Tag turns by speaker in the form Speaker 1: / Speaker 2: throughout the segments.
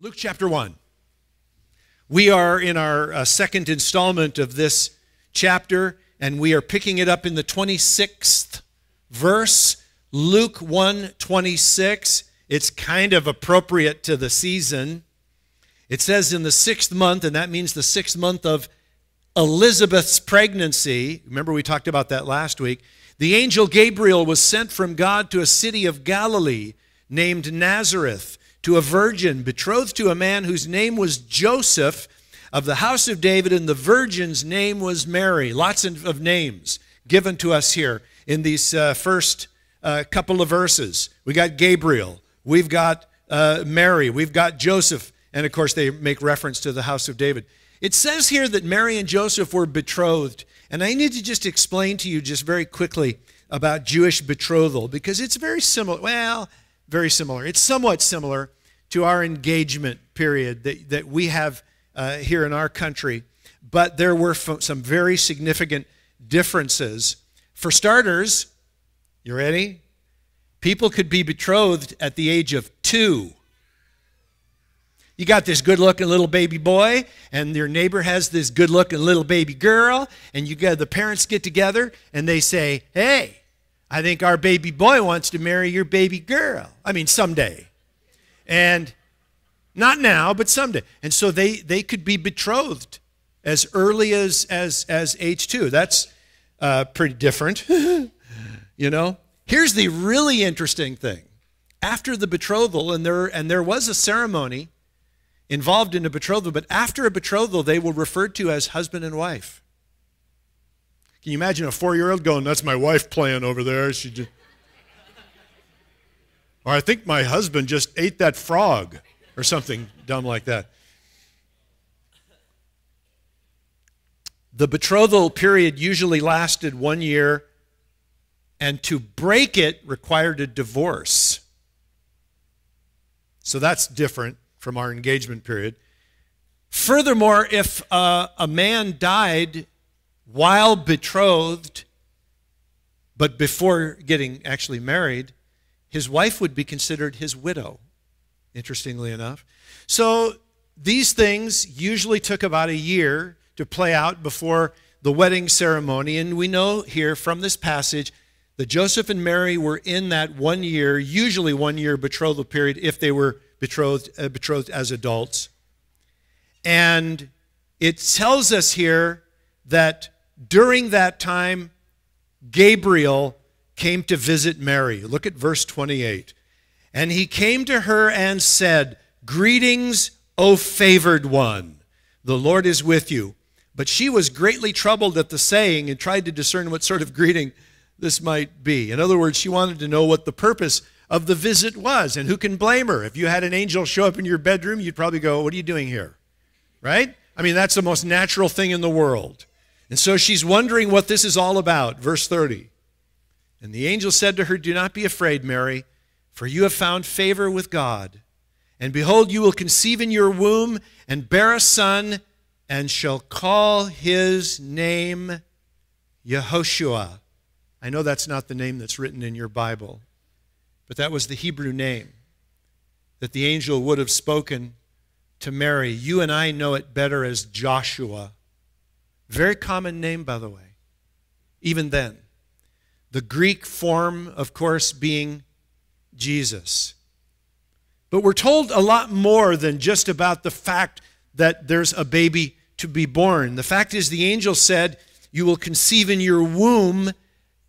Speaker 1: Luke chapter 1. We are in our uh, second installment of this chapter, and we are picking it up in the 26th verse, Luke 1 26. It's kind of appropriate to the season. It says in the sixth month, and that means the sixth month of Elizabeth's pregnancy. Remember, we talked about that last week. The angel Gabriel was sent from God to a city of Galilee named Nazareth to a virgin betrothed to a man whose name was Joseph of the house of David, and the virgin's name was Mary. Lots of names given to us here in these uh, first uh, couple of verses. We got Gabriel, we've got uh, Mary, we've got Joseph, and of course, they make reference to the house of David. It says here that Mary and Joseph were betrothed, and I need to just explain to you just very quickly about Jewish betrothal because it's very similar. Well, very similar. It's somewhat similar to our engagement period that, that we have uh, here in our country, but there were some very significant differences. For starters, you ready? People could be betrothed at the age of two. You got this good looking little baby boy, and your neighbor has this good looking little baby girl, and you got the parents get together and they say, Hey, I think our baby boy wants to marry your baby girl. I mean, someday. And not now, but someday. And so they, they could be betrothed as early as, as, as age two. That's uh, pretty different, you know? Here's the really interesting thing. After the betrothal, and there, and there was a ceremony involved in a betrothal, but after a betrothal, they were referred to as husband and wife. Can you imagine a four year old going, That's my wife playing over there? She just... or I think my husband just ate that frog, or something dumb like that. The betrothal period usually lasted one year, and to break it required a divorce. So that's different from our engagement period. Furthermore, if uh, a man died while betrothed, but before getting actually married, his wife would be considered his widow, interestingly enough. So these things usually took about a year to play out before the wedding ceremony. And we know here from this passage that Joseph and Mary were in that one year, usually one year betrothal period, if they were betrothed, uh, betrothed as adults. And it tells us here that during that time, Gabriel came to visit Mary. Look at verse 28. And he came to her and said, Greetings, O favored one. The Lord is with you. But she was greatly troubled at the saying and tried to discern what sort of greeting this might be. In other words, she wanted to know what the purpose of the visit was. And who can blame her? If you had an angel show up in your bedroom, you'd probably go, What are you doing here? Right? I mean, that's the most natural thing in the world. And so she's wondering what this is all about. Verse 30. And the angel said to her, Do not be afraid, Mary, for you have found favor with God. And behold, you will conceive in your womb and bear a son, and shall call his name Yehoshua. I know that's not the name that's written in your Bible, but that was the Hebrew name that the angel would have spoken to Mary. You and I know it better as Joshua. Very common name, by the way, even then. The Greek form, of course, being Jesus. But we're told a lot more than just about the fact that there's a baby to be born. The fact is, the angel said, You will conceive in your womb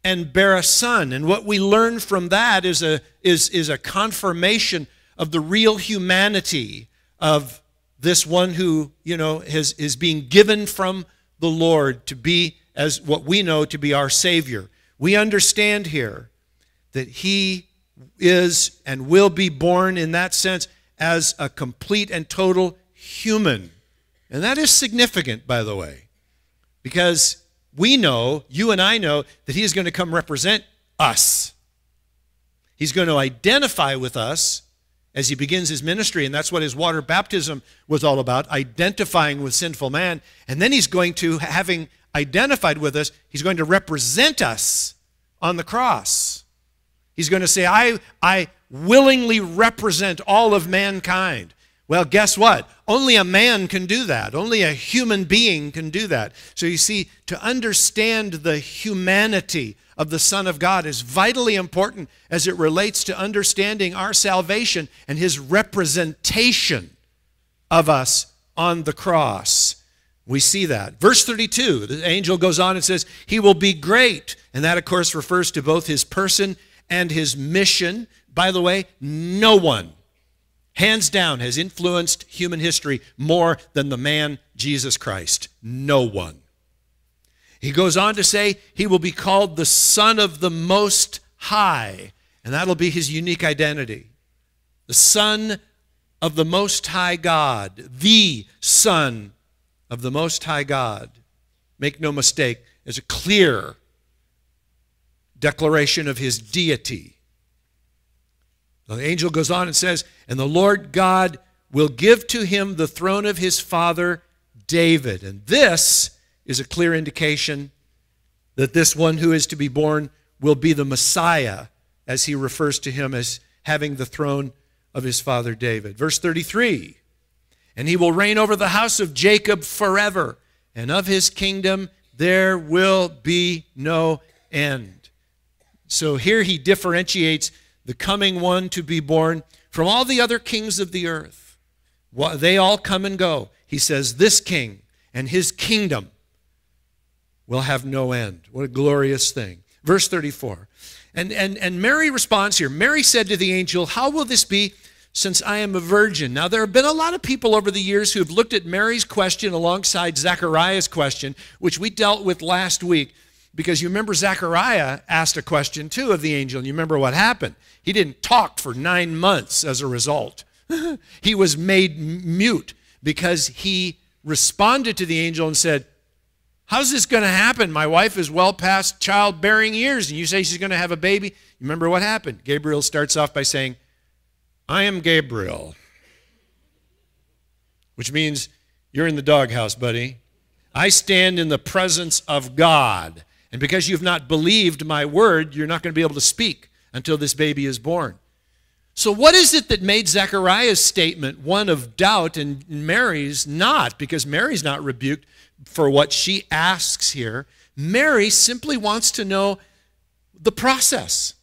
Speaker 1: and bear a son. And what we learn from that is a, is, is a confirmation of the real humanity of this one who, you know, has, is being given from the Lord to be as what we know to be our Savior. We understand here that He is and will be born in that sense as a complete and total human. And that is significant, by the way, because we know, you and I know, that He is going to come represent us. He's going to identify with us as he begins his ministry. And that's what his water baptism was all about identifying with sinful man. And then he's going to, having identified with us, he's going to represent us on the cross. He's going to say, I, I willingly represent all of mankind. Well, guess what? Only a man can do that. Only a human being can do that. So you see, to understand the humanity of the Son of God is vitally important as it relates to understanding our salvation and his representation of us on the cross. We see that. Verse 32, the angel goes on and says, He will be great. And that, of course, refers to both his person and his mission. By the way, no one hands down, has influenced human history more than the man Jesus Christ. No one. He goes on to say he will be called the Son of the Most High, and that'll be his unique identity. The Son of the Most High God, the Son of the Most High God. Make no mistake, there's a clear declaration of his deity. The angel goes on and says, And the Lord God will give to him the throne of his father David. And this is a clear indication that this one who is to be born will be the Messiah, as he refers to him as having the throne of his father David. Verse 33 And he will reign over the house of Jacob forever, and of his kingdom there will be no end. So here he differentiates the coming one to be born from all the other kings of the earth. They all come and go. He says, This king and his kingdom will have no end. What a glorious thing. Verse 34. And, and, and Mary responds here Mary said to the angel, How will this be since I am a virgin? Now, there have been a lot of people over the years who have looked at Mary's question alongside Zechariah's question, which we dealt with last week. Because you remember Zechariah asked a question too of the angel, and you remember what happened. He didn't talk for nine months as a result. he was made mute because he responded to the angel and said, How's this going to happen? My wife is well past childbearing years, and you say she's going to have a baby. You remember what happened? Gabriel starts off by saying, I am Gabriel, which means you're in the doghouse, buddy. I stand in the presence of God. And because you've not believed my word, you're not going to be able to speak until this baby is born. So, what is it that made Zechariah's statement one of doubt and Mary's not? Because Mary's not rebuked for what she asks here. Mary simply wants to know the process.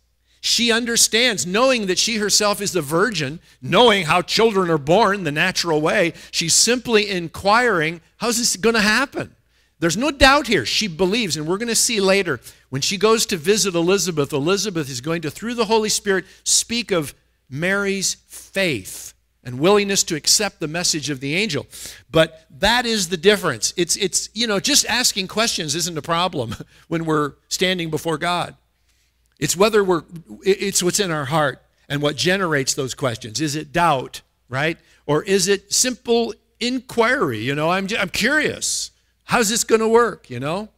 Speaker 1: She understands, knowing that she herself is the virgin, knowing how children are born the natural way, she's simply inquiring, how's this going to happen? There's no doubt here. She believes, and we're going to see later when she goes to visit Elizabeth, Elizabeth is going to, through the Holy Spirit, speak of Mary's faith and willingness to accept the message of the angel. But that is the difference. It's, it's you know, just asking questions isn't a problem when we're standing before God. It's whether we're, it's what's in our heart and what generates those questions. Is it doubt, right? Or is it simple inquiry? You know, I'm, I'm curious. How's this going to work, you know?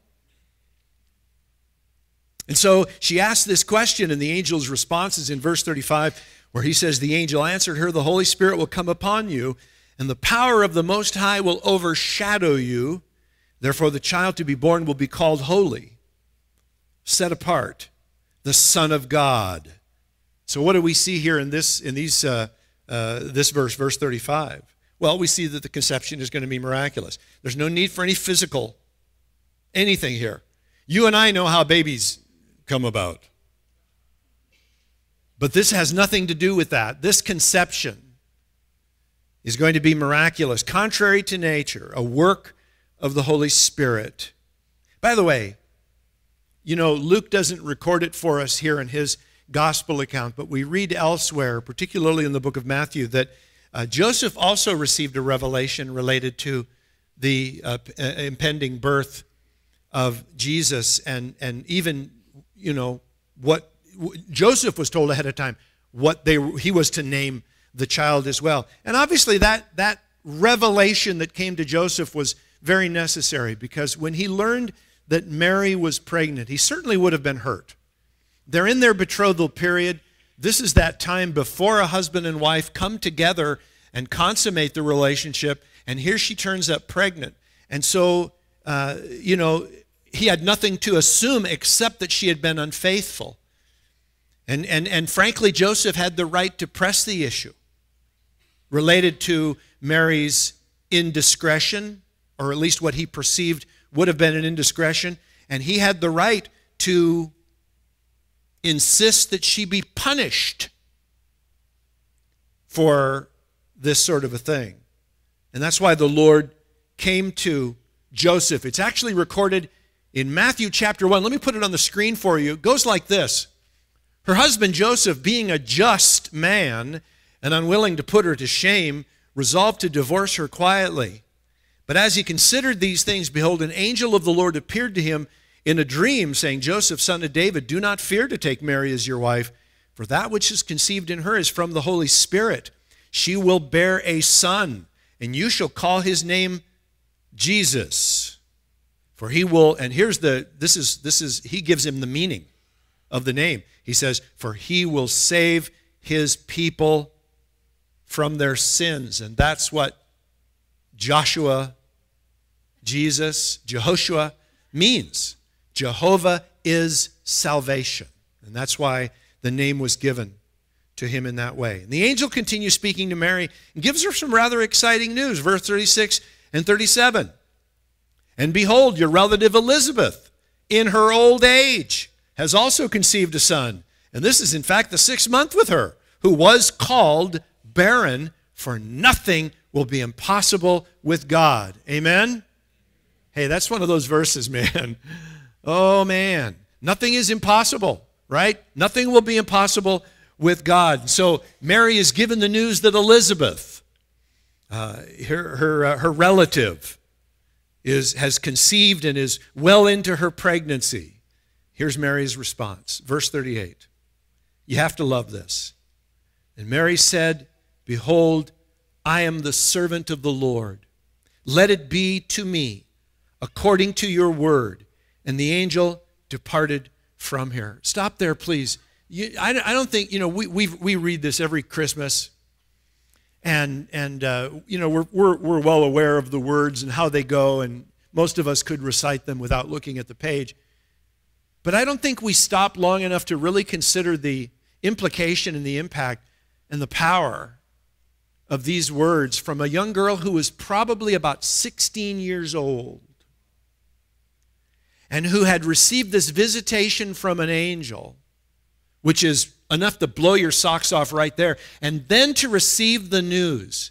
Speaker 1: And so she asked this question, and the angel's response is in verse 35, where he says, The angel answered her, The Holy Spirit will come upon you, and the power of the Most High will overshadow you. Therefore, the child to be born will be called holy, set apart, the Son of God. So, what do we see here in this in these uh, uh, this verse, verse 35? Well, we see that the conception is going to be miraculous. There's no need for any physical anything here. You and I know how babies come about. But this has nothing to do with that. This conception is going to be miraculous, contrary to nature, a work of the Holy Spirit. By the way, you know, Luke doesn't record it for us here in his gospel account, but we read elsewhere, particularly in the book of Matthew, that uh, Joseph also received a revelation related to the uh, uh, impending birth of Jesus and, and even, you know, what Joseph was told ahead of time what they, he was to name the child as well. And obviously that, that revelation that came to Joseph was very necessary because when he learned that Mary was pregnant, he certainly would have been hurt. They're in their betrothal period. This is that time before a husband and wife come together and consummate the relationship. And here she turns up pregnant. And so, uh, you know, he had nothing to assume except that she had been unfaithful. And, and, and frankly, Joseph had the right to press the issue. related to Mary's indiscretion, or at least what he perceived would have been an indiscretion, and he had the right to insist that she be punished for this sort of a thing. And that's why the Lord came to Joseph. It's actually recorded in Matthew chapter 1. Let me put it on the screen for you. It goes like this Her husband Joseph, being a just man and unwilling to put her to shame, resolved to divorce her quietly. But as he considered these things, behold, an angel of the Lord appeared to him in a dream, saying, Joseph, son of David, do not fear to take Mary as your wife, for that which is conceived in her is from the Holy Spirit. She will bear a son, and you shall call his name Jesus. For he will, and here's the, this is, this is, he gives him the meaning of the name. He says, For he will save his people from their sins. And that's what Joshua Jesus, Jehoshua, means. Jehovah is salvation. And that's why the name was given to him in that way. And the angel continues speaking to Mary and gives her some rather exciting news. Verse 36 and 37. And behold, your relative Elizabeth, in her old age, has also conceived a son. And this is, in fact, the sixth month with her, who was called barren, for nothing will be impossible with God. Amen? Hey, that's one of those verses, man. Oh, man. Nothing is impossible, right? Nothing will be impossible with God. So Mary is given the news that Elizabeth, uh, her, her, uh, her relative, is, has conceived and is well into her pregnancy. Here's Mary's response. Verse 38. You have to love this. And Mary said, Behold, I am the servant of the Lord. Let it be to me according to your word. And the angel departed from here. Stop there, please. You, I, I, don't think, you know, we, we, we read this every Christmas. And, and uh, you know, we're, we're, we're well aware of the words and how they go. And most of us could recite them without looking at the page. But I don't think we stop long enough to really consider the implication and the impact and the power of these words from a young girl who was probably about 16 years old and who had received this visitation from an angel, which is enough to blow your socks off right there, and then to receive the news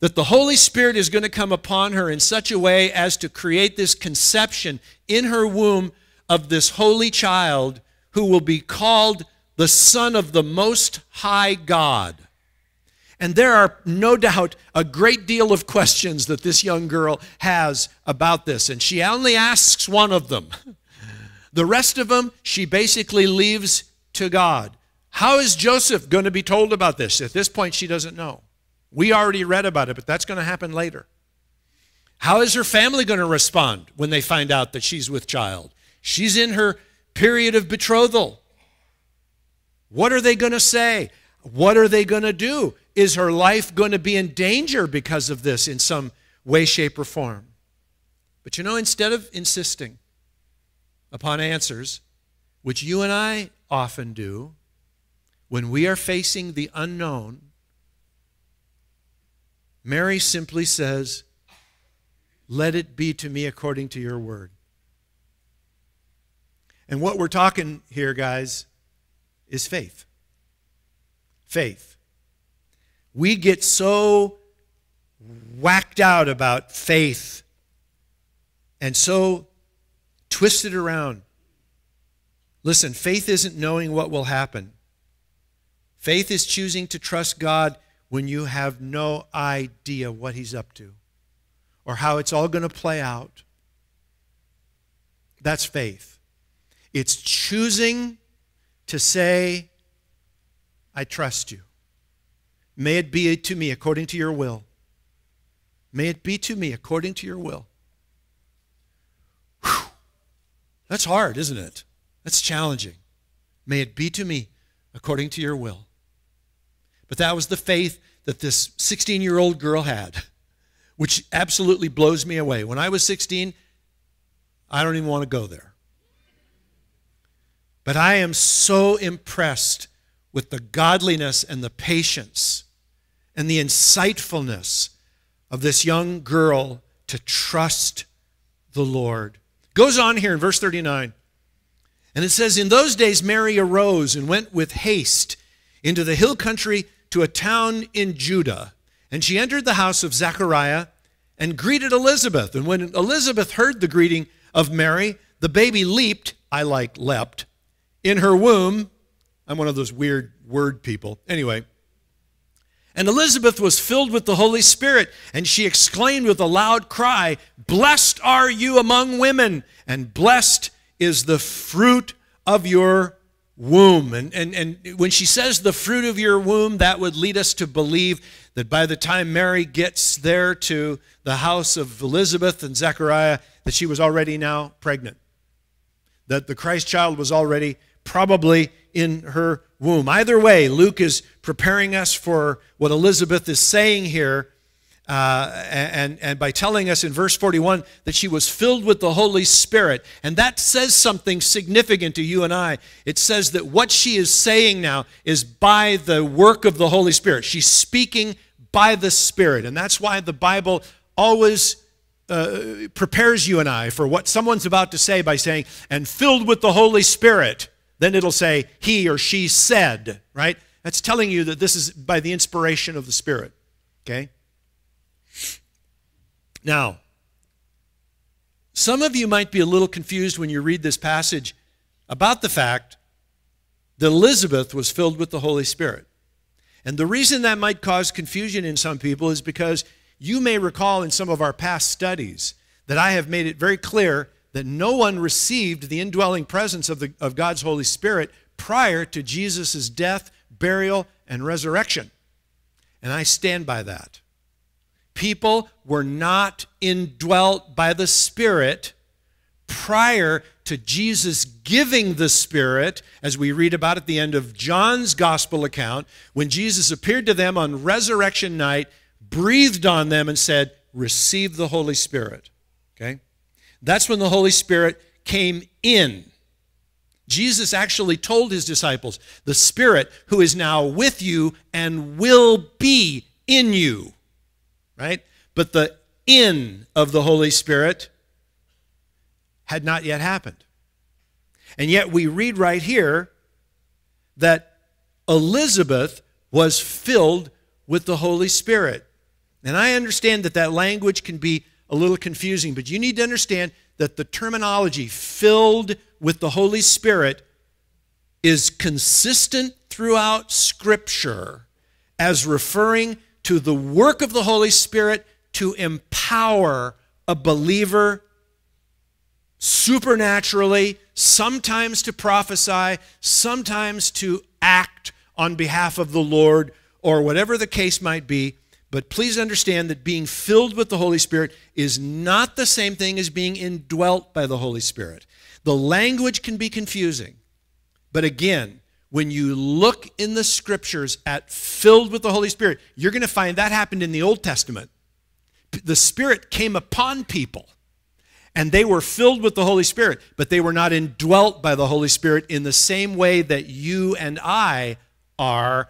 Speaker 1: that the Holy Spirit is going to come upon her in such a way as to create this conception in her womb of this holy child who will be called the Son of the Most High God. And there are no doubt a great deal of questions that this young girl has about this. And she only asks one of them. The rest of them, she basically leaves to God. How is Joseph going to be told about this? At this point, she doesn't know. We already read about it, but that's going to happen later. How is her family going to respond when they find out that she's with child? She's in her period of betrothal. What are they going to say? What are they going to do? Is her life going to be in danger because of this in some way, shape, or form? But you know, instead of insisting upon answers, which you and I often do, when we are facing the unknown, Mary simply says, Let it be to me according to your word. And what we're talking here, guys, is faith. Faith. We get so whacked out about faith and so twisted around. Listen, faith isn't knowing what will happen. Faith is choosing to trust God when you have no idea what He's up to or how it's all going to play out. That's faith. It's choosing to say, I trust you. May it be to me according to your will. May it be to me according to your will. Whew. That's hard, isn't it? That's challenging. May it be to me according to your will. But that was the faith that this 16 year old girl had, which absolutely blows me away. When I was 16, I don't even want to go there. But I am so impressed with the godliness and the patience and the insightfulness of this young girl to trust the Lord. Goes on here in verse 39. And it says, In those days Mary arose and went with haste into the hill country to a town in Judah. And she entered the house of Zechariah and greeted Elizabeth. And when Elizabeth heard the greeting of Mary, the baby leaped, I like leapt, in her womb. I'm one of those weird word people. Anyway, and Elizabeth was filled with the Holy Spirit, and she exclaimed with a loud cry, Blessed are you among women, and blessed is the fruit of your womb. And, and, and when she says the fruit of your womb, that would lead us to believe that by the time Mary gets there to the house of Elizabeth and Zechariah, that she was already now pregnant. That the Christ child was already probably in her womb. Either way, Luke is preparing us for what Elizabeth is saying here. Uh, and, and by telling us in verse 41 that she was filled with the Holy Spirit. And that says something significant to you and I. It says that what she is saying now is by the work of the Holy Spirit. She's speaking by the Spirit. And that's why the Bible always uh, prepares you and I for what someone's about to say by saying, and filled with the Holy Spirit. Then it'll say, he or she said, right? That's telling you that this is by the inspiration of the Spirit. Okay? Now, some of you might be a little confused when you read this passage about the fact that Elizabeth was filled with the Holy Spirit. And the reason that might cause confusion in some people is because you may recall in some of our past studies that I have made it very clear that no one received the indwelling presence of, the, of God's Holy Spirit prior to Jesus' death, burial, and resurrection. And I stand by that. People were not indwelt by the Spirit prior to Jesus giving the Spirit, as we read about at the end of John's gospel account, when Jesus appeared to them on resurrection night, breathed on them, and said, Receive the Holy Spirit. Okay? That's when the Holy Spirit came in. Jesus actually told his disciples, The Spirit who is now with you and will be in you. Right? But the in of the Holy Spirit had not yet happened. And yet we read right here that Elizabeth was filled with the Holy Spirit. And I understand that that language can be a little confusing, but you need to understand that the terminology filled with the Holy Spirit is consistent throughout Scripture as referring to the work of the Holy Spirit to empower a believer supernaturally, sometimes to prophesy, sometimes to act on behalf of the Lord, or whatever the case might be. But please understand that being filled with the Holy Spirit is not the same thing as being indwelt by the Holy Spirit. The language can be confusing. But again, when you look in the scriptures at filled with the Holy Spirit, you're going to find that happened in the Old Testament. The Spirit came upon people and they were filled with the Holy Spirit, but they were not indwelt by the Holy Spirit in the same way that you and I are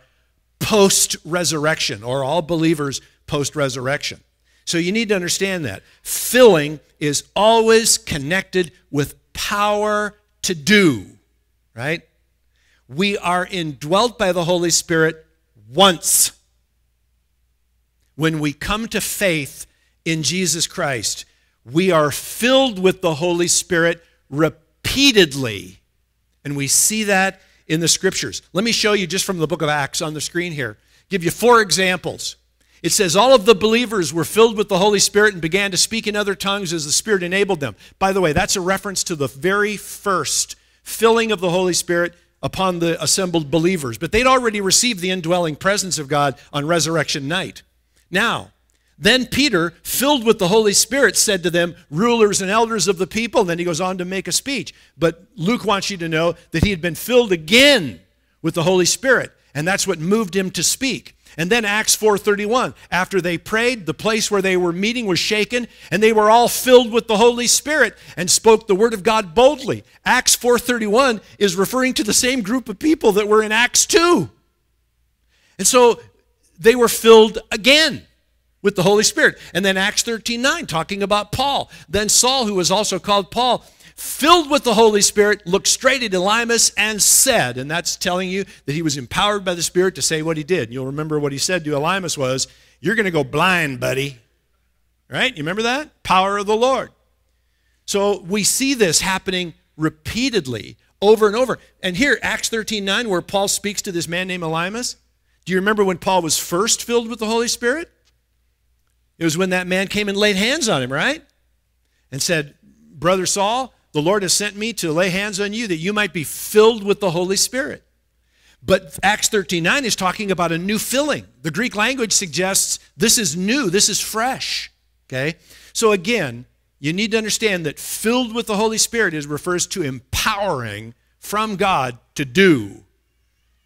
Speaker 1: post resurrection, or all believers post resurrection. So you need to understand that. Filling is always connected with power to do, right? We are indwelt by the Holy Spirit once. When we come to faith in Jesus Christ, we are filled with the Holy Spirit repeatedly. And we see that in the scriptures. Let me show you just from the book of Acts on the screen here. Give you four examples. It says, All of the believers were filled with the Holy Spirit and began to speak in other tongues as the Spirit enabled them. By the way, that's a reference to the very first filling of the Holy Spirit upon the assembled believers. But they'd already received the indwelling presence of God on resurrection night. Now, then Peter, filled with the Holy Spirit, said to them, Rulers and elders of the people. Then he goes on to make a speech. But Luke wants you to know that he had been filled again with the Holy Spirit. And that's what moved him to speak. And then Acts 4:31, after they prayed, the place where they were meeting was shaken, and they were all filled with the Holy Spirit and spoke the word of God boldly. Acts 4:31 is referring to the same group of people that were in Acts 2. And so they were filled again with the Holy Spirit. And then Acts 13 9, talking about Paul. Then Saul, who was also called Paul, filled with the Holy Spirit, looked straight at Elymas and said, and that's telling you that he was empowered by the Spirit to say what he did. You'll remember what he said to Elymas was, You're going to go blind, buddy. Right? You remember that? Power of the Lord. So we see this happening repeatedly over and over. And here, Acts 13 9, where Paul speaks to this man named Elymas. Do you remember when Paul was first filled with the Holy Spirit? It was when that man came and laid hands on him, right? And said, Brother Saul, the Lord has sent me to lay hands on you that you might be filled with the Holy Spirit. But Acts 13 9 is talking about a new filling. The Greek language suggests this is new, this is fresh. Okay? So again, you need to understand that filled with the Holy Spirit is refers to empowering from God to do.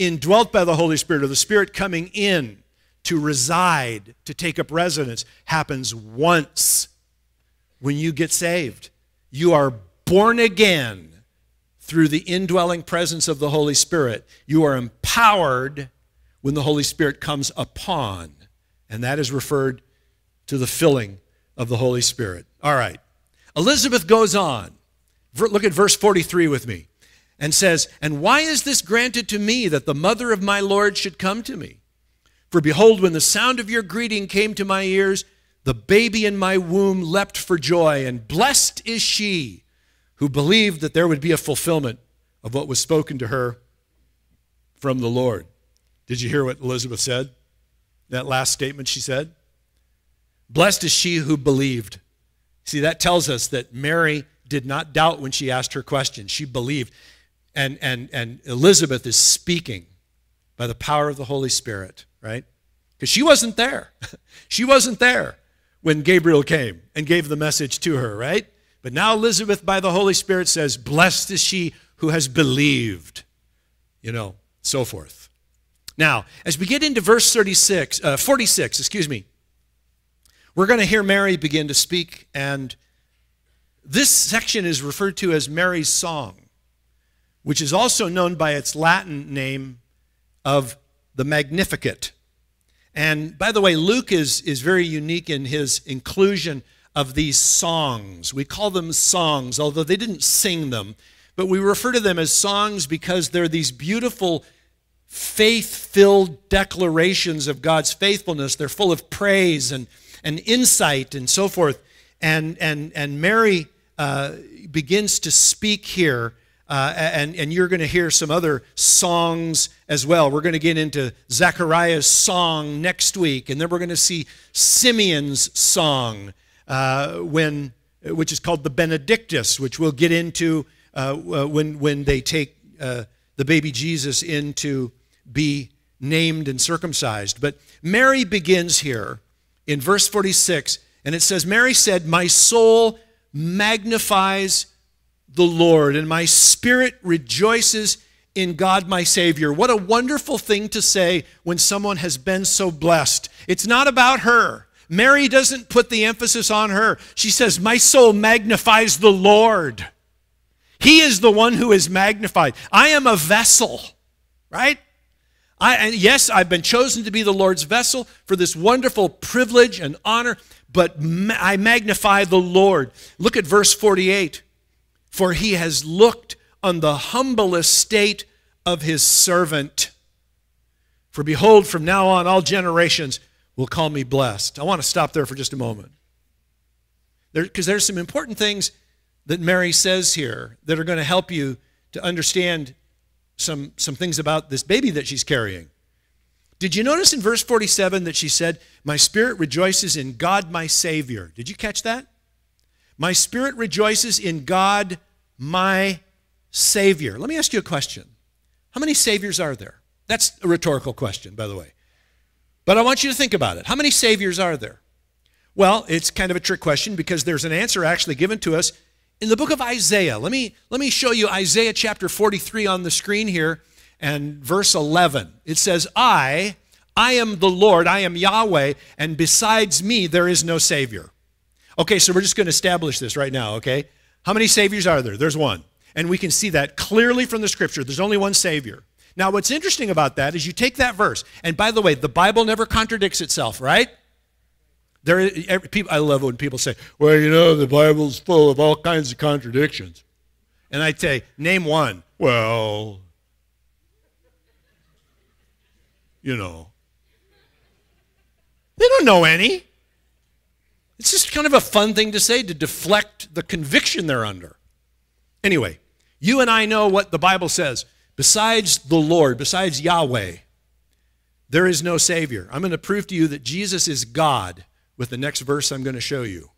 Speaker 1: Indwelt by the Holy Spirit, or the Spirit coming in to reside, to take up residence, happens once when you get saved. You are born again through the indwelling presence of the Holy Spirit. You are empowered when the Holy Spirit comes upon, and that is referred to the filling of the Holy Spirit. All right. Elizabeth goes on. Look at verse 43 with me and says, And why is this granted to me that the mother of my Lord should come to me? For behold, when the sound of your greeting came to my ears, the baby in my womb leapt for joy, and blessed is she who believed that there would be a fulfillment of what was spoken to her from the Lord. Did you hear what Elizabeth said? That last statement she said? Blessed is she who believed. See, that tells us that Mary did not doubt when she asked her question. She believed. And, and, and Elizabeth is speaking by the power of the Holy Spirit, right? Because she wasn't there. she wasn't there when Gabriel came and gave the message to her, right? But now Elizabeth, by the Holy Spirit, says, Blessed is she who has believed, you know, so forth. Now, as we get into verse 36, uh, 46, excuse me, we're going to hear Mary begin to speak, and this section is referred to as Mary's song, which is also known by its Latin name of the Magnificat. And by the way, Luke is, is very unique in his inclusion of these songs. We call them songs, although they didn't sing them, but we refer to them as songs because they're these beautiful, faith filled declarations of God's faithfulness. They're full of praise and and insight and so forth. And, and, and Mary uh, begins to speak here, uh, and, and you're going to hear some other songs as well. We're going to get into Zechariah's song next week, and then we're going to see Simeon's song, uh, when, which is called the Benedictus, which we'll get into uh, when, when they take uh, the baby Jesus in to be named and circumcised. But Mary begins here in verse 46, and it says, Mary said, My soul magnifies the Lord, and my spirit rejoices in God my Savior. What a wonderful thing to say when someone has been so blessed. It's not about her. Mary doesn't put the emphasis on her. She says, My soul magnifies the Lord. He is the one who is magnified. I am a vessel, right? I, and yes, I've been chosen to be the Lord's vessel for this wonderful privilege and honor, but ma- I magnify the Lord. Look at verse 48. For he has looked on the humble estate of his servant. For behold, from now on, all generations will call me blessed. I want to stop there for just a moment. Because there, there's some important things that Mary says here that are going to help you to understand some, some things about this baby that she's carrying. Did you notice in verse 47 that she said, My spirit rejoices in God my Savior? Did you catch that? My spirit rejoices in God my Savior. Let me ask you a question. How many Saviors are there? That's a rhetorical question, by the way. But I want you to think about it. How many Saviors are there? Well, it's kind of a trick question because there's an answer actually given to us in the book of Isaiah. Let me, let me show you Isaiah chapter 43 on the screen here and verse 11. It says, I, I am the Lord, I am Yahweh, and besides me there is no Savior. Okay, so we're just going to establish this right now, okay? How many Saviors are there? There's one. And we can see that clearly from the scripture. There's only one Savior. Now, what's interesting about that is you take that verse, and by the way, the Bible never contradicts itself, right? There, people, I love when people say, well, you know, the Bible's full of all kinds of contradictions. And I'd say, name one. Well, you know. They don't know any. It's just kind of a fun thing to say to deflect the conviction they're under. Anyway, you and I know what the Bible says. Besides the Lord, besides Yahweh, there is no Savior. I'm going to prove to you that Jesus is God with the next verse I'm going to show you.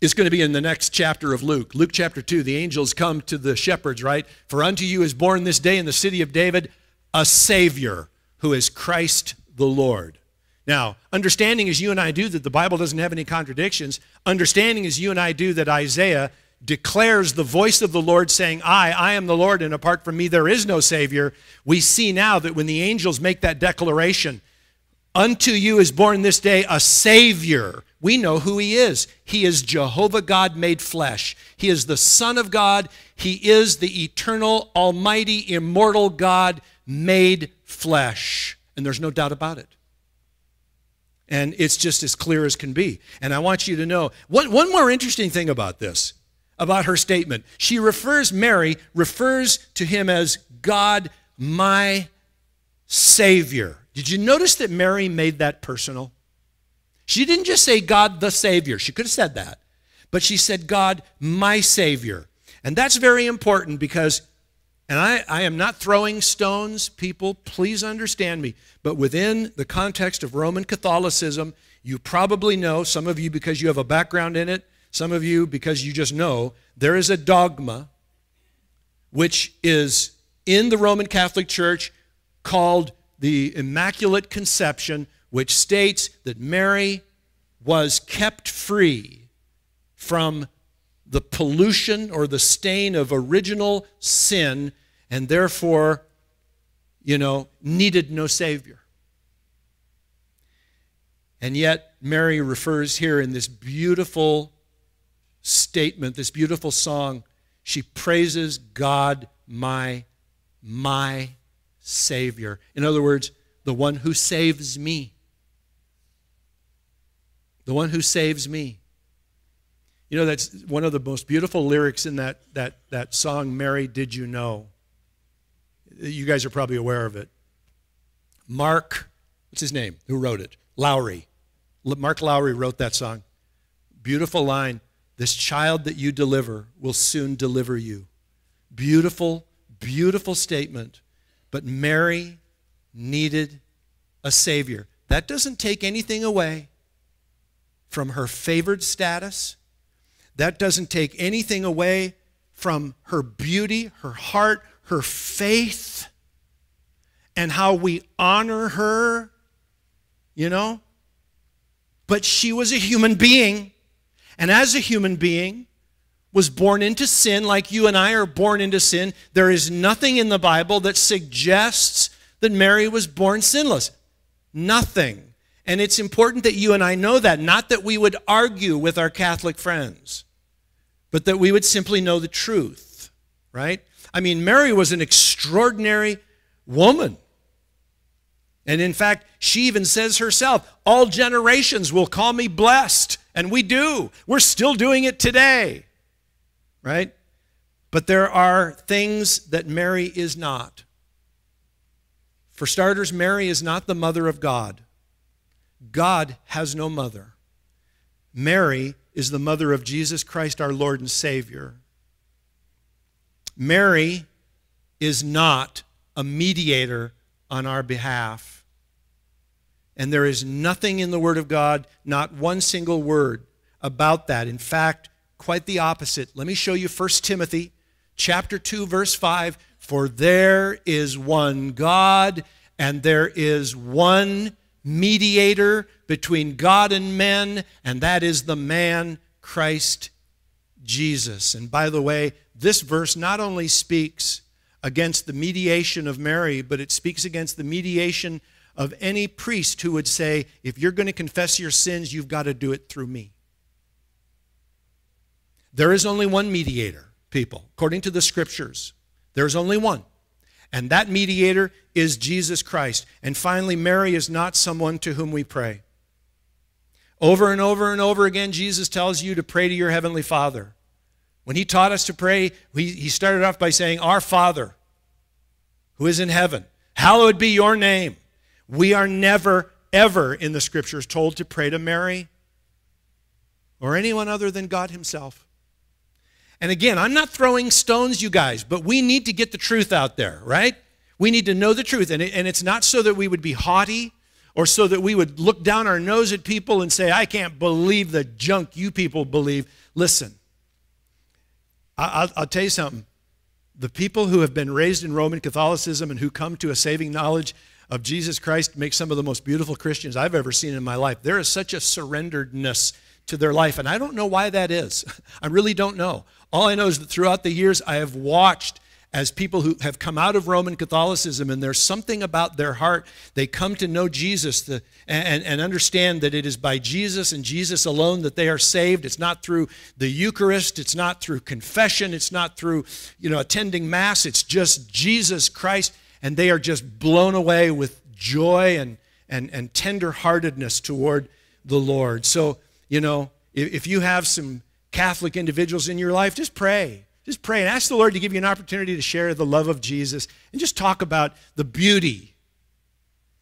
Speaker 1: It's going to be in the next chapter of Luke. Luke chapter 2, the angels come to the shepherds, right? For unto you is born this day in the city of David a Savior who is Christ the Lord. Now, understanding as you and I do that the Bible doesn't have any contradictions, understanding as you and I do that Isaiah declares the voice of the Lord saying, I, I am the Lord, and apart from me there is no Savior, we see now that when the angels make that declaration, Unto you is born this day a Savior. We know who He is. He is Jehovah God made flesh. He is the Son of God. He is the eternal, almighty, immortal God made flesh. And there's no doubt about it. And it's just as clear as can be. And I want you to know one, one more interesting thing about this, about her statement. She refers, Mary refers to him as God, my Savior. Did you notice that Mary made that personal? She didn't just say God the Savior. She could have said that. But she said, God, my Savior. And that's very important because, and I, I am not throwing stones, people, please understand me. But within the context of Roman Catholicism, you probably know, some of you because you have a background in it, some of you because you just know, there is a dogma which is in the Roman Catholic Church called the Immaculate Conception, which states that Mary was kept free from the pollution or the stain of original sin and therefore, you know, needed no Savior. And yet, Mary refers here in this beautiful statement, this beautiful song, she praises God, my, my Savior. In other words, the one who saves me. The one who saves me. You know, that's one of the most beautiful lyrics in that, that, that song, Mary, Did You Know? You guys are probably aware of it. Mark, what's his name? Who wrote it? Lowry. Mark Lowry wrote that song. Beautiful line. This child that you deliver will soon deliver you. Beautiful, beautiful statement. But Mary needed a Savior. That doesn't take anything away from her favored status. That doesn't take anything away from her beauty, her heart, her faith, and how we honor her, you know? But she was a human being. And as a human being, was born into sin like you and I are born into sin. There is nothing in the Bible that suggests that Mary was born sinless. Nothing. And it's important that you and I know that, not that we would argue with our Catholic friends, but that we would simply know the truth, right? I mean, Mary was an extraordinary woman. And in fact, she even says herself, All generations will call me blessed. And we do. We're still doing it today right? But there are things that Mary is not. For starters, Mary is not the mother of God. God has no mother. Mary is the mother of Jesus Christ, our Lord and Savior. Mary is not a mediator on our behalf. And there is nothing in the Word of God, not one single word about that. In fact, Quite the opposite. Let me show you 1 Timothy chapter 2 verse 5, for there is one God and there is one mediator between God and men, and that is the man Christ Jesus. And by the way, this verse not only speaks against the mediation of Mary, but it speaks against the mediation of any priest who would say, if you're going to confess your sins, you've got to do it through me. There is only one mediator, people, according to the scriptures. There's only one. And that mediator is Jesus Christ. And finally, Mary is not someone to whom we pray. Over and over and over again, Jesus tells you to pray to your Heavenly Father. When He taught us to pray, He started off by saying, Our Father, who is in heaven, hallowed be your name. We are never, ever in the Scriptures told to pray to Mary or anyone other than God Himself. And again, I'm not throwing stones, you guys, but we need to get the truth out there, right? We need to know the truth. And, it, and it's not so that we would be haughty or so that we would look down our nose at people and say, I can't believe the junk you people believe. Listen, I'll, I'll tell you something. The people who have been raised in Roman Catholicism and who come to a saving knowledge of Jesus Christ make some of the most beautiful Christians I've ever seen in my life. There is such a surrenderedness to their life, and I don't know why that is. I really don't know. All I know is that throughout the years, I have watched as people who have come out of Roman Catholicism and there's something about their heart. They come to know Jesus the, and, and understand that it is by Jesus and Jesus alone that they are saved. It's not through the Eucharist, it's not through confession, it's not through you know attending Mass, it's just Jesus Christ. And they are just blown away with joy and, and, and tenderheartedness toward the Lord. So, you know, if, if you have some Catholic individuals in your life, just pray. Just pray and ask the Lord to give you an opportunity to share the love of Jesus and just talk about the beauty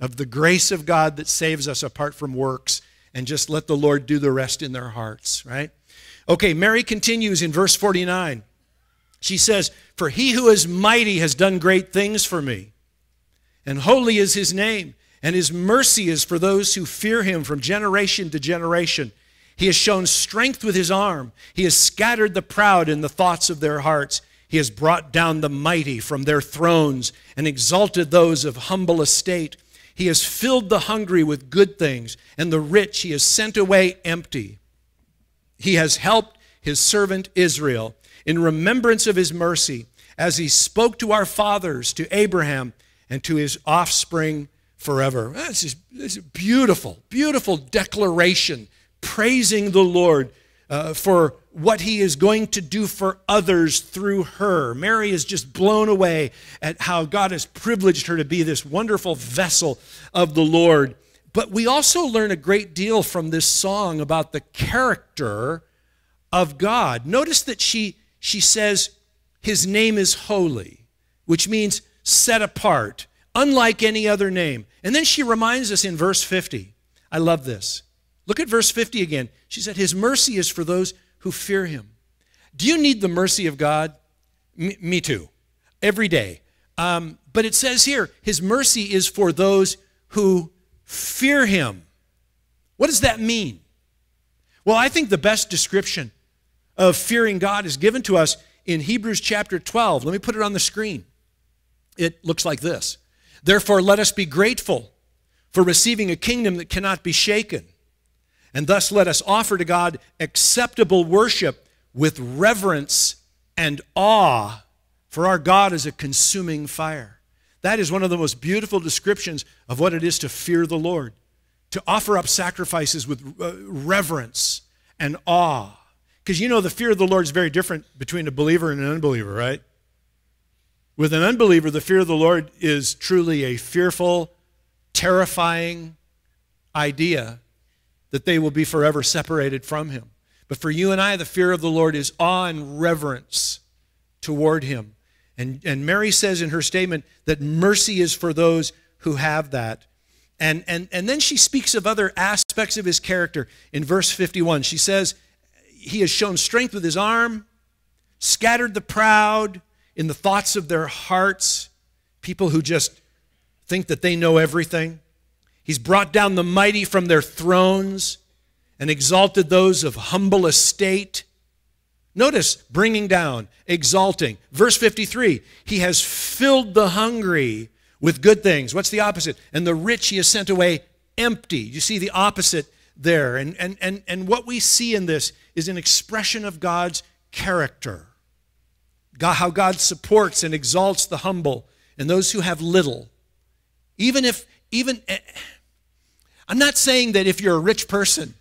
Speaker 1: of the grace of God that saves us apart from works and just let the Lord do the rest in their hearts, right? Okay, Mary continues in verse 49. She says, For he who is mighty has done great things for me, and holy is his name, and his mercy is for those who fear him from generation to generation. He has shown strength with his arm. He has scattered the proud in the thoughts of their hearts. He has brought down the mighty from their thrones and exalted those of humble estate. He has filled the hungry with good things, and the rich he has sent away empty. He has helped his servant Israel in remembrance of his mercy, as he spoke to our fathers, to Abraham, and to his offspring forever. This is, this is beautiful, beautiful declaration praising the Lord uh, for what he is going to do for others through her. Mary is just blown away at how God has privileged her to be this wonderful vessel of the Lord. But we also learn a great deal from this song about the character of God. Notice that she, she says, His name is holy, which means set apart, unlike any other name. And then she reminds us in verse 50. I love this. Look at verse 50 again. She said, His mercy is for those who fear him. Do you need the mercy of God? M- me too, every day. Um, but it says here, His mercy is for those who fear him. What does that mean? Well, I think the best description of fearing God is given to us in Hebrews chapter 12. Let me put it on the screen. It looks like this Therefore, let us be grateful for receiving a kingdom that cannot be shaken and thus let us offer to God acceptable worship with reverence and awe, for our God is a consuming fire. That is one of the most beautiful descriptions of what it is to fear the Lord, to offer up sacrifices with uh, reverence and awe. Because you know, the fear of the Lord is very different between a believer and an unbeliever, right? With an unbeliever, the fear of the Lord is truly a fearful, terrifying idea that they will be forever separated from him. But for you and I, the fear of the Lord is awe and reverence toward him. And, and Mary says in her statement that mercy is for those who have that. And, and, and then she speaks of other aspects of his character in verse 51. She says, He has shown strength with his arm, scattered the proud in the thoughts of their hearts, people who just think that they know everything. He's brought down the mighty from their thrones and exalted those of humble estate. Notice bringing down, exalting. Verse 53 He has filled the hungry with good things. What's the opposite? And the rich he has sent away empty. You see the opposite there. And, and, and, and what we see in this is an expression of God's character. God, how God supports and exalts the humble and those who have little. Even if, even. Eh, I'm not saying that if you're a rich person,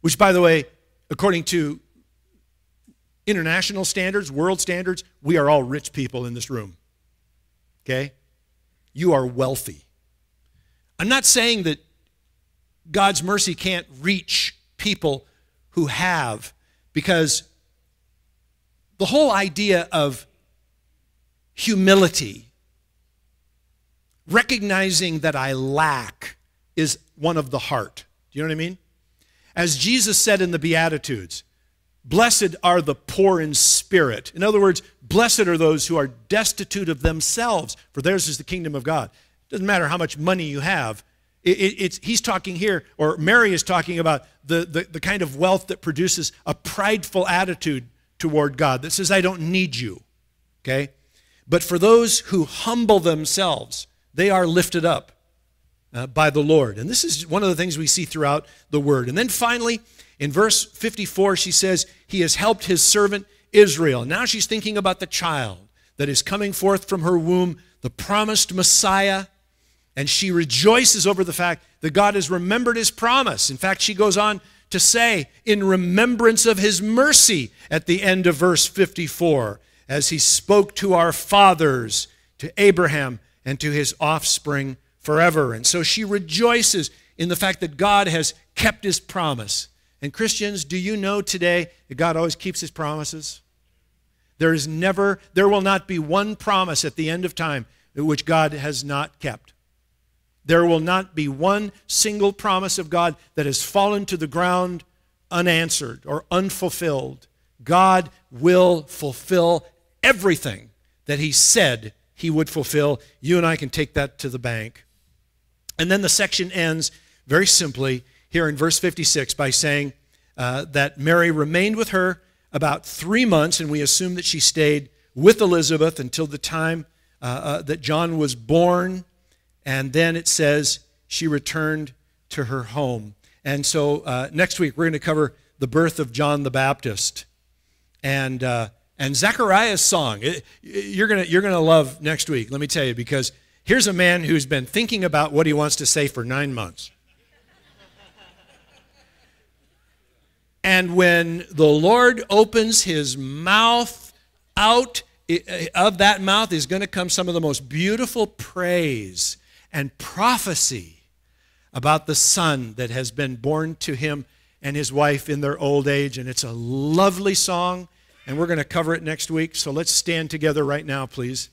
Speaker 1: which, by the way, according to international standards, world standards, we are all rich people in this room. Okay? You are wealthy. I'm not saying that God's mercy can't reach people who have, because the whole idea of humility, recognizing that I lack, is one of the heart. Do you know what I mean? As Jesus said in the Beatitudes, Blessed are the poor in spirit. In other words, blessed are those who are destitute of themselves, for theirs is the kingdom of God. It doesn't matter how much money you have. It, it, it's, he's talking here, or Mary is talking about the, the, the kind of wealth that produces a prideful attitude toward God that says, I don't need you. Okay? But for those who humble themselves, they are lifted up uh, by the Lord. And this is one of the things we see throughout the word. And then finally, in verse 54, she says, He has helped His servant Israel. Now she's thinking about the child that is coming forth from her womb, the promised Messiah. And she rejoices over the fact that God has remembered His promise. In fact, she goes on to say, in remembrance of His mercy, at the end of verse 54, as He spoke to our fathers, to Abraham, and to his offspring forever. And so she rejoices in the fact that God has kept his promise. And Christians, do you know today that God always keeps his promises? There is never, there will not be one promise at the end of time which God has not kept. There will not be one single promise of God that has fallen to the ground unanswered or unfulfilled. God will fulfill everything that he said he would fulfill. You and I can take that to the bank. And then the section ends very simply here in verse 56 by saying uh, that Mary remained with her about three months, and we assume that she stayed with Elizabeth until the time uh, uh, that John was born. And then it says she returned to her home. And so uh, next week we're going to cover the birth of John the Baptist. And uh, and Zechariah's song, you're going you're going to love next week, let me tell you, because here's a man who's been thinking about what he wants to say for nine months. and when the Lord opens his mouth out of that mouth is going to come some of the most beautiful praise and prophecy about the son that has been born to him and his wife in their old age. And it's a lovely song and we're going to cover it next week. So let's stand together right now, please.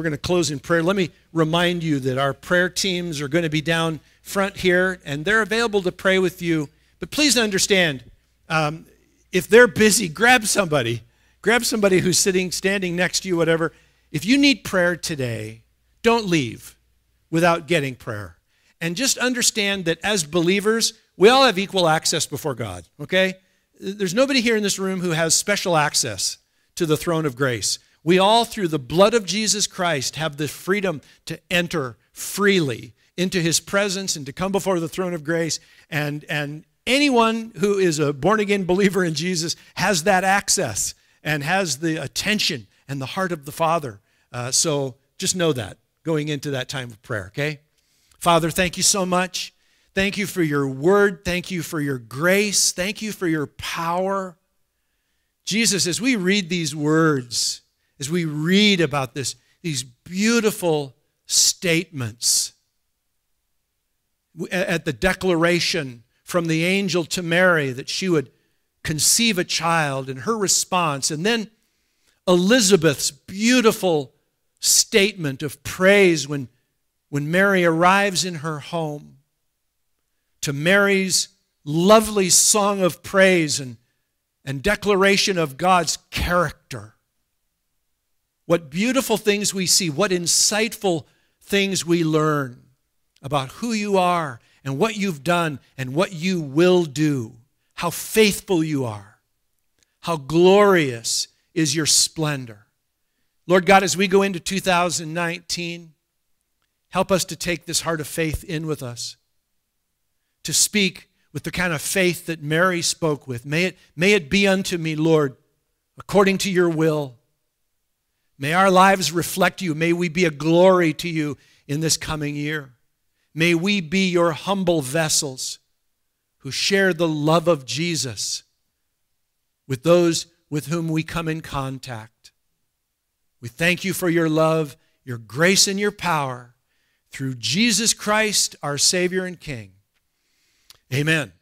Speaker 1: We're going to close in prayer. Let me remind you that our prayer teams are going to be down front here, and they're available to pray with you. But please understand, um, if they're busy, grab somebody. Grab somebody who's sitting, standing next to you, whatever. If you need prayer today, don't leave without getting prayer. And just understand that as believers, we all have equal access before God, okay? there's nobody here in this room who has special access to the throne of grace. We all, through the blood of Jesus Christ, have the freedom to enter freely into his presence and to come before the throne of grace. And, and anyone who is a born again believer in Jesus has that access and has the attention and the heart of the Father. Uh, so just know that going into that time of prayer, okay? Father, thank you so much. Thank you for your word. Thank you for your grace. Thank you for your power. Jesus, as we read these words, as we read about this, these beautiful statements at the declaration from the angel to Mary that she would conceive a child and her response, and then Elizabeth's beautiful statement of praise when, when Mary arrives in her home to Mary's lovely song of praise and, and declaration of God's character. What beautiful things we see, what insightful things we learn about who you are and what you've done and what you will do, how faithful you are, how glorious is your splendor. Lord God, as we go into 2019, help us to take this heart of faith in with us to speak with the kind of faith that Mary spoke with. May it, may it be unto me, Lord, according to your will. May our lives reflect you. May we be a glory to you in this coming year. May we be your humble vessels who share the love of Jesus with those with whom we come in contact. We thank you for your love your grace and your power through Jesus Christ, our Savior and King. Amen.